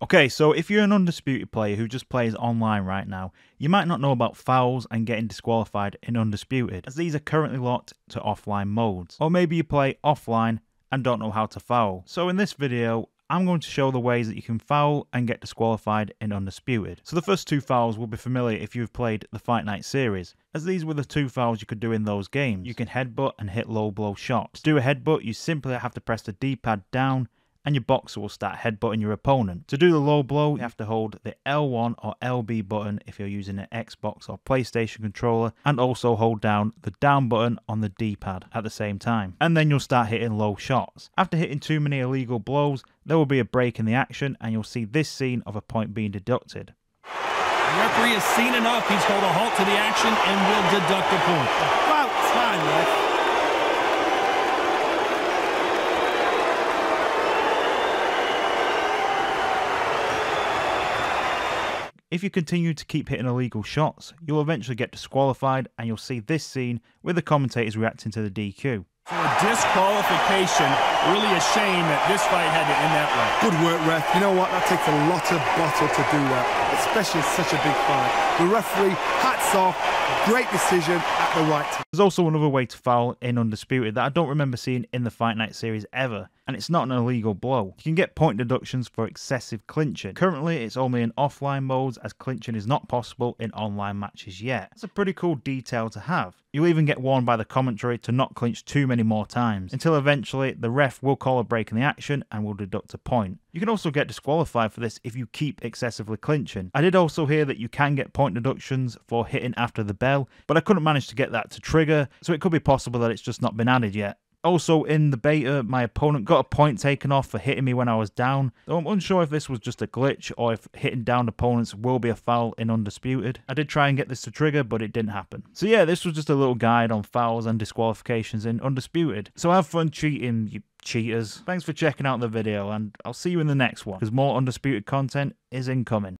Okay, so if you're an undisputed player who just plays online right now, you might not know about fouls and getting disqualified in undisputed, as these are currently locked to offline modes. Or maybe you play offline and don't know how to foul. So in this video, I'm going to show the ways that you can foul and get disqualified in Undisputed. So the first two fouls will be familiar if you've played the Fight Night series, as these were the two fouls you could do in those games. You can headbutt and hit low blow shots. To do a headbutt, you simply have to press the D-pad down and your boxer will start headbutting your opponent. To do the low blow, you have to hold the L1 or LB button if you're using an Xbox or PlayStation controller, and also hold down the down button on the D-pad at the same time. And then you'll start hitting low shots. After hitting too many illegal blows, there will be a break in the action and you'll see this scene of a point being deducted. The referee has seen enough. He's called a halt to the action and will deduct a point. About time, ref. If you continue to keep hitting illegal shots, you'll eventually get disqualified and you'll see this scene with the commentators reacting to the DQ. So a disqualification, really a shame that this fight had to end that way. Good work, ref. You know what? That takes a lot of bottle to do that, especially in such a big fight. The referee, hats off, great decision at the right time. There's also another way to foul in Undisputed that I don't remember seeing in the Fight Night series ever, and it's not an illegal blow. You can get point deductions for excessive clinching. Currently, it's only in offline modes as clinching is not possible in online matches yet. It's a pretty cool detail to have. You'll even get warned by the commentary to not clinch too many more times, until eventually the ref will call a break in the action and will deduct a point. You can also get disqualified for this if you keep excessively clinching. I did also hear that you can get point deductions for hitting after the bell, but I couldn't manage to get that to trigger, so it could be possible that it's just not been added yet. Also, in the beta, my opponent got a point taken off for hitting me when I was down, though I'm unsure if this was just a glitch or if hitting down opponents will be a foul in Undisputed. I did try and get this to trigger, but it didn't happen. So yeah, this was just a little guide on fouls and disqualifications in Undisputed. So have fun cheating, you cheaters. Thanks for checking out the video, and I'll see you in the next one, because more Undisputed content is incoming.